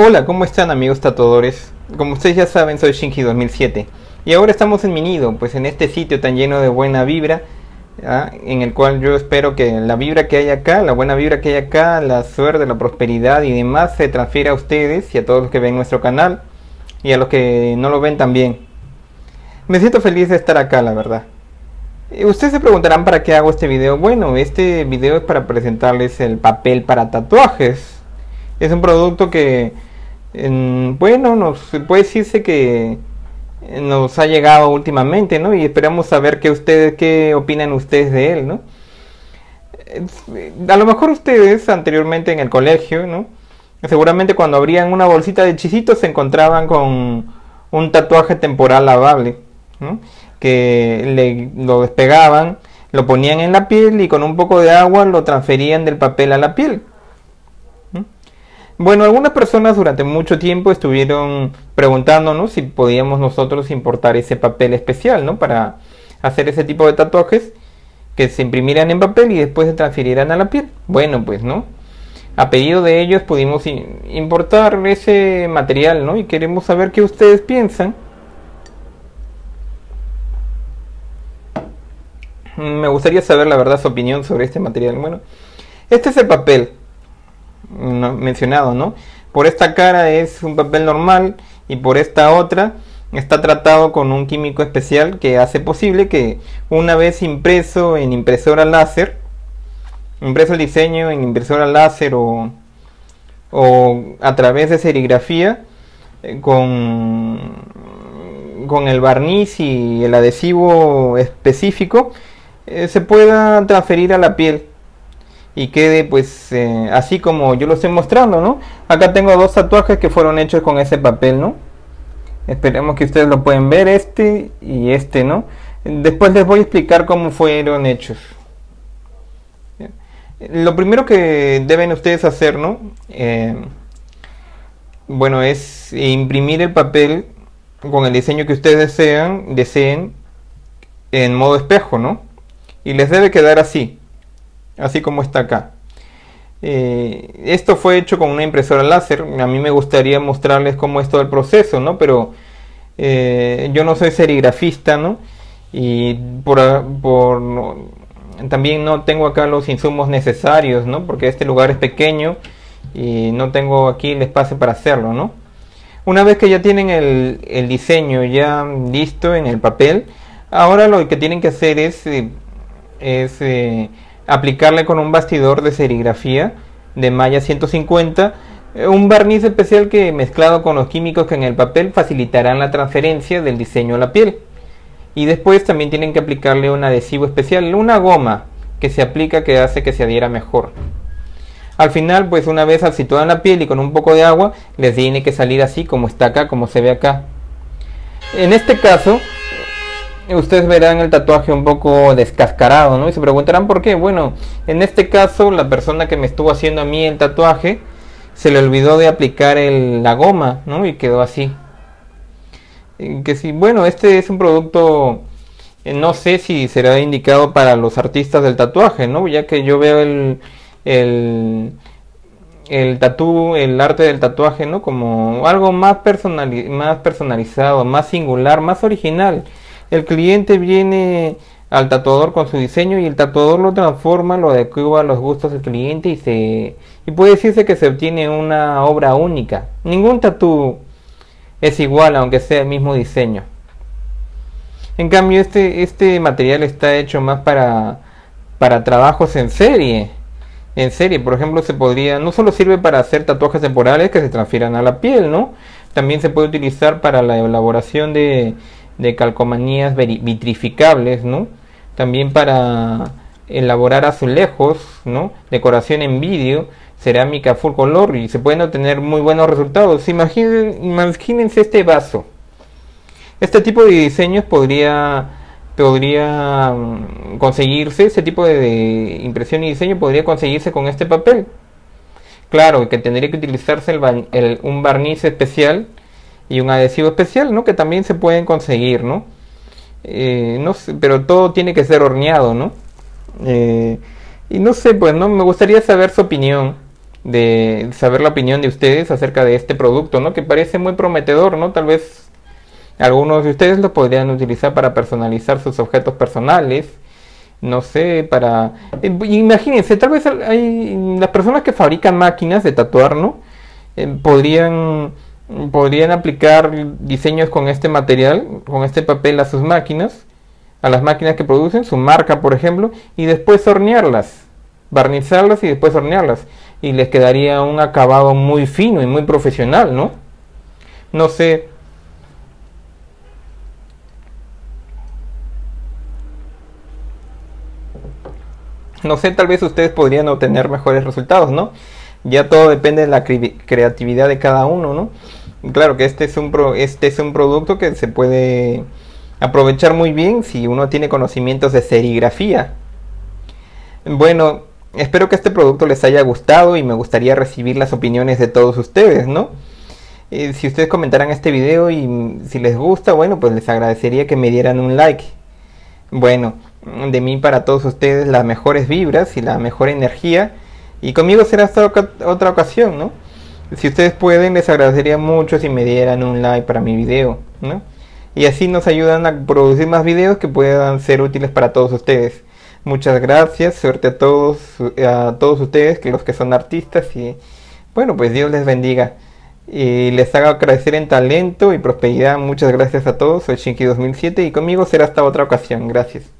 Hola, ¿cómo están amigos tatuadores? Como ustedes ya saben, soy Shinji 2007 y ahora estamos en mi nido, pues en este sitio tan lleno de buena vibra, ¿ah? en el cual yo espero que la vibra que hay acá, la buena vibra que hay acá, la suerte, la prosperidad y demás se transfiera a ustedes y a todos los que ven nuestro canal y a los que no lo ven también. Me siento feliz de estar acá, la verdad. Ustedes se preguntarán para qué hago este video. Bueno, este video es para presentarles el papel para tatuajes es un producto que, bueno, nos puede decirse que nos ha llegado últimamente, ¿no? Y esperamos saber qué ustedes, qué opinan ustedes de él, ¿no? A lo mejor ustedes anteriormente en el colegio, ¿no? Seguramente cuando abrían una bolsita de chisitos se encontraban con un tatuaje temporal lavable. Que le, lo despegaban, lo ponían en la piel y con un poco de agua lo transferían del papel a la piel. Bueno, algunas personas durante mucho tiempo estuvieron preguntándonos si podíamos nosotros importar ese papel especial, ¿no? Para hacer ese tipo de tatuajes que se imprimieran en papel y después se transfirieran a la piel. Bueno, pues, ¿no? A pedido de ellos pudimos importar ese material, ¿no? Y queremos saber qué ustedes piensan. Me gustaría saber la verdad su opinión sobre este material. Bueno, este es el papel mencionado, ¿no? Por esta cara es un papel normal y por esta otra está tratado con un químico especial que hace posible que una vez impreso en impresora láser, impreso el diseño en impresora láser o, o a través de serigrafía, eh, con, con el barniz y el adhesivo específico, eh, se pueda transferir a la piel y quede pues eh, así como yo lo estoy mostrando, ¿no? Acá tengo dos tatuajes que fueron hechos con ese papel, ¿no? Esperemos que ustedes lo pueden ver, este y este, ¿no? Después les voy a explicar cómo fueron hechos. Lo primero que deben ustedes hacer, ¿no? Eh, bueno, es imprimir el papel con el diseño que ustedes desean, deseen en modo espejo, ¿no? Y les debe quedar así así como está acá. Eh, esto fue hecho con una impresora láser. A mí me gustaría mostrarles cómo es todo el proceso, ¿no? Pero eh, yo no soy serigrafista, ¿no? Y por, también no tengo acá los insumos necesarios, ¿no? Porque este lugar es pequeño y no tengo aquí el espacio para hacerlo, ¿no? Una vez que ya tienen el, diseño ya listo en el papel, ahora lo que tienen que hacer es, eh, aplicarle con un bastidor de serigrafía de malla 150 eh, un barniz especial que mezclado con los químicos que en el papel facilitarán la transferencia del diseño a la piel. Y después también tienen que aplicarle un adhesivo especial, una goma que se aplica que hace que se adhiera mejor. Al final, pues una vez situada la piel y con un poco de agua, les tiene que salir así como está acá, como se ve acá. En este caso, ustedes verán el tatuaje un poco descascarado, ¿no? Y se preguntarán por qué. Bueno, en este caso, la persona que me estuvo haciendo a mí el tatuaje se le olvidó de aplicar la goma, ¿no? Y quedó así. Que si, bueno, este es un producto, eh, no sé si será indicado para los artistas del tatuaje, ¿no? Ya que yo veo el, el, el tatú, el arte del tatuaje, ¿no? Como algo más, más personalizado, más singular, más original el cliente viene al tatuador con su diseño y el tatuador lo transforma, lo adecua a los gustos del cliente y se y puede decirse que se obtiene una obra única. Ningún tatú es igual aunque sea el mismo diseño. En cambio este este material está hecho más para para trabajos en serie. En serie, por ejemplo, se podría no solo sirve para hacer tatuajes temporales que se transfieran a la piel, ¿no? También se puede utilizar para la elaboración de de calcomanías vitrificables, ¿no? También para elaborar azulejos, ¿no? Decoración en vídeo, cerámica full color y se pueden obtener muy buenos resultados. Imaginen, imagínense este vaso. Este tipo de diseños podría podría mm, conseguirse, ese tipo de, impresión y diseño podría conseguirse con este papel. Claro, que tendría que utilizarse un barniz especial y un adhesivo especial, ¿no? Que también se pueden conseguir, ¿no? Eh, no sé, pero todo tiene que ser horneado, ¿no? Eh, y no sé, pues, ¿no? Me gustaría saber su opinión. de saber la opinión de ustedes acerca de este producto, ¿no? Que parece muy prometedor, ¿no? Tal vez algunos de ustedes lo podrían utilizar para personalizar sus objetos personales, no sé, para... Eh, imagínense, tal vez hay las personas que fabrican máquinas de tatuar, ¿no? Podrían, podrían aplicar diseños con este material, con este papel a sus máquinas, a las máquinas que producen, su marca, por ejemplo, y después hornearlas, barnizarlas y después hornearlas. Y les quedaría un acabado muy fino y muy profesional, ¿no? No sé, no sé, tal vez ustedes podrían obtener mejores resultados, ¿no? Ya todo depende de la creatividad de cada uno, ¿no? Claro que este es un este es un producto que se puede aprovechar muy bien si uno tiene conocimientos de serigrafía. Bueno, espero que este producto les haya gustado y me gustaría recibir las opiniones de todos ustedes, ¿no? Eh, si ustedes comentaran este video y si les gusta, bueno, pues les agradecería que me dieran un like. Bueno, de mí para todos ustedes las mejores vibras y la mejor energía. Y conmigo será hasta otra ocasión, ¿no? Si ustedes pueden, les agradecería mucho si me dieran un like para mi video, ¿no? Y así nos ayudan a producir más videos que puedan ser útiles para todos ustedes. Muchas gracias, suerte a todos, a todos ustedes, que los que son artistas y bueno, pues Dios les bendiga y les haga crecer en talento y prosperidad. Muchas gracias a todos, soy Shinky 2007 y conmigo será hasta otra ocasión. Gracias.